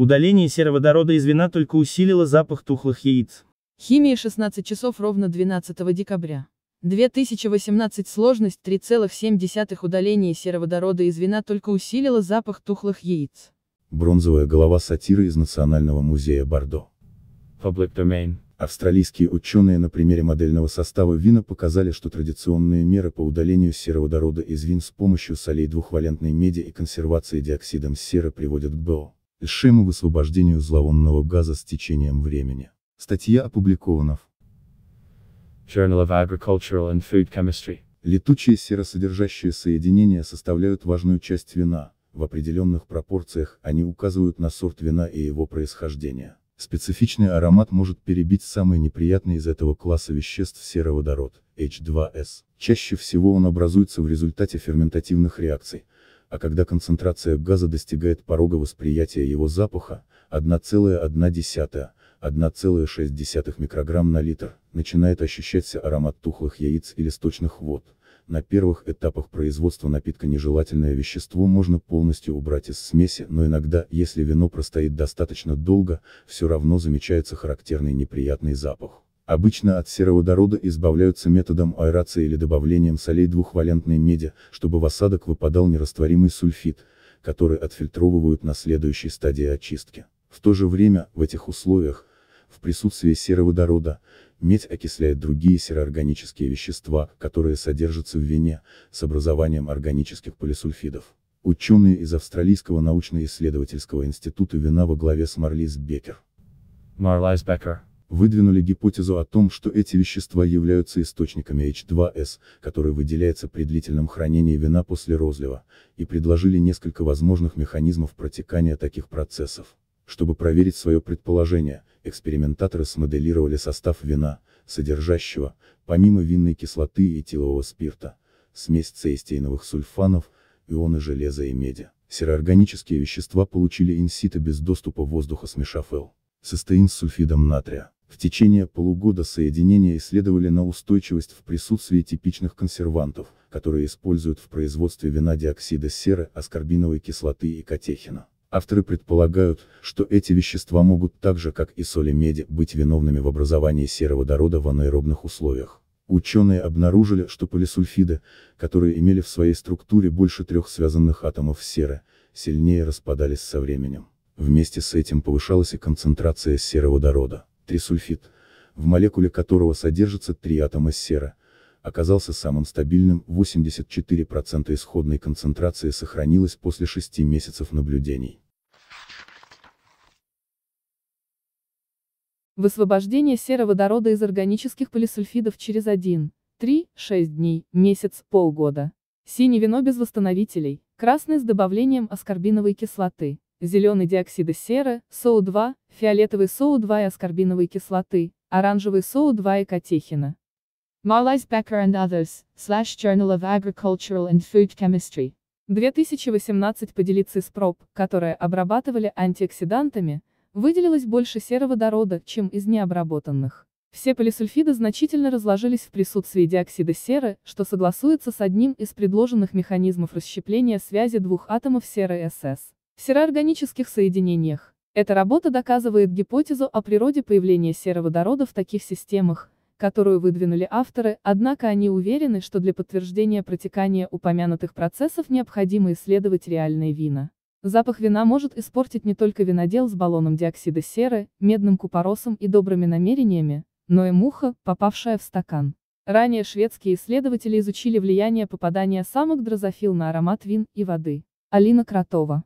Удаление сероводорода из вина только усилило запах тухлых яиц. Химия 16 часов ровно 12 декабря. 2018 сложность 3,7 удаление сероводорода из вина только усилило запах тухлых яиц. Бронзовая голова сатиры из Национального музея Бордо. Public domain. Австралийские ученые на примере модельного состава вина показали, что традиционные меры по удалению сероводорода из вин с помощью солей двухвалентной меди и консервации диоксидом серы приводят к БО. Лишему высвобождению зловонного газа с течением времени. Статья опубликована в Journal of Agricultural and Food Chemistry. Летучие серосодержащие соединения составляют важную часть вина, в определенных пропорциях они указывают на сорт вина и его происхождение. Специфичный аромат может перебить самый неприятный из этого класса веществ сероводород, H2S. Чаще всего он образуется в результате ферментативных реакций, а когда концентрация газа достигает порога восприятия его запаха, 1,1-1,6 микрограмм на литр, начинает ощущаться аромат тухлых яиц или сточных вод. На первых этапах производства напитка нежелательное вещество можно полностью убрать из смеси, но иногда, если вино простоит достаточно долго, все равно замечается характерный неприятный запах. Обычно от сероводорода избавляются методом аэрации или добавлением солей двухвалентной меди, чтобы в осадок выпадал нерастворимый сульфид, который отфильтровывают на следующей стадии очистки. В то же время, в этих условиях, в присутствии сероводорода, медь окисляет другие сероорганические вещества, которые содержатся в вине, с образованием органических полисульфидов. Ученые из Австралийского научно-исследовательского института вина во главе с Марлиз Беккер Marlies Becker. Выдвинули гипотезу о том, что эти вещества являются источниками H2S, который выделяется при длительном хранении вина после розлива, и предложили несколько возможных механизмов протекания таких процессов. Чтобы проверить свое предположение, экспериментаторы смоделировали состав вина, содержащего, помимо винной кислоты и этилового спирта, смесь цеистеиновых сульфанов, ионы железа и меди. Сероорганические вещества получили инсита без доступа воздуха смешав L. Цистеин с сульфидом натрия. В течение полугода соединения исследовали на устойчивость в присутствии типичных консервантов, которые используют в производстве вина диоксида серы, аскорбиновой кислоты и катехина. Авторы предполагают, что эти вещества могут так же как и соли меди быть виновными в образовании сероводорода в анаэробных условиях. Ученые обнаружили, что полисульфиды, которые имели в своей структуре больше трех связанных атомов серы, сильнее распадались со временем. Вместе с этим повышалась и концентрация сероводорода. Трисульфид, в молекуле которого содержится три атома серы, оказался самым стабильным, 84% исходной концентрации сохранилась после 6 месяцев наблюдений. Высвобождение сероводорода из органических полисульфидов через 1, 3, 6 дней, месяц, полгода. Синий вино без восстановителей, красный с добавлением аскорбиновой кислоты, зеленый диоксида серы, СО2, фиолетовый СО2 и аскорбиновой кислоты, оранжевый СО2 и катехина. Marlies Becker and others, slash Journal of Agricultural and Food Chemistry. 2018 поделиться из проб, которые обрабатывали антиоксидантами, выделилось больше сероводорода, чем из необработанных. Все полисульфиды значительно разложились в присутствии диоксида серы, что согласуется с одним из предложенных механизмов расщепления связи двух атомов серы СС. Сероорганических соединениях. Эта работа доказывает гипотезу о природе появления сероводорода в таких системах, которую выдвинули авторы, однако они уверены, что для подтверждения протекания упомянутых процессов необходимо исследовать реальные вина. Запах вина может испортить не только винодел с баллоном диоксида серы, медным купоросом и добрыми намерениями, но и муха, попавшая в стакан. Ранее шведские исследователи изучили влияние попадания самок дрозофил на аромат вин и воды. Алина Кротова